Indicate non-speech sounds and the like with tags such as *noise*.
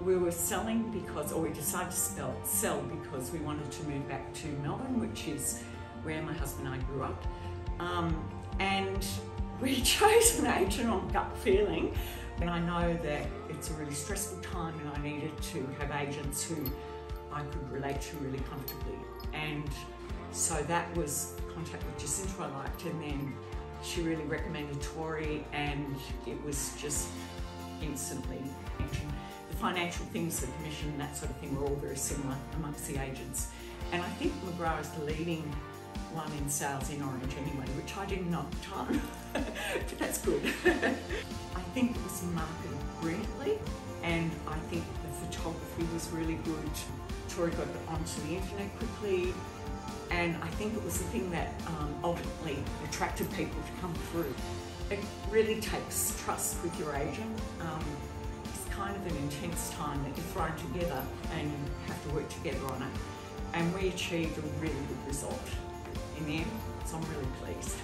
we were selling because, or we decided to sell, sell because we wanted to move back to Melbourne, which is where my husband and I grew up. Um, and we *laughs* chose an agent on gut feeling. And I know that it's a really stressful time and I needed to have agents who I could relate to really comfortably. And so that was contact with Jacinta I liked and then she really recommended Tori and it was just instantly financial things, the commission, that sort of thing were all very similar amongst the agents. And I think McGrath is the leading one in sales in Orange anyway, which I didn't know at the time, *laughs* but that's good. *laughs* I think it was marketed brilliantly and I think the photography was really good. Tori got onto the internet quickly and I think it was the thing that um, ultimately attracted people to come through. It really takes trust with your agent. Um, kind of an intense time that you're thrown together and you have to work together on it. And we achieved a really good result in the end, so I'm really pleased.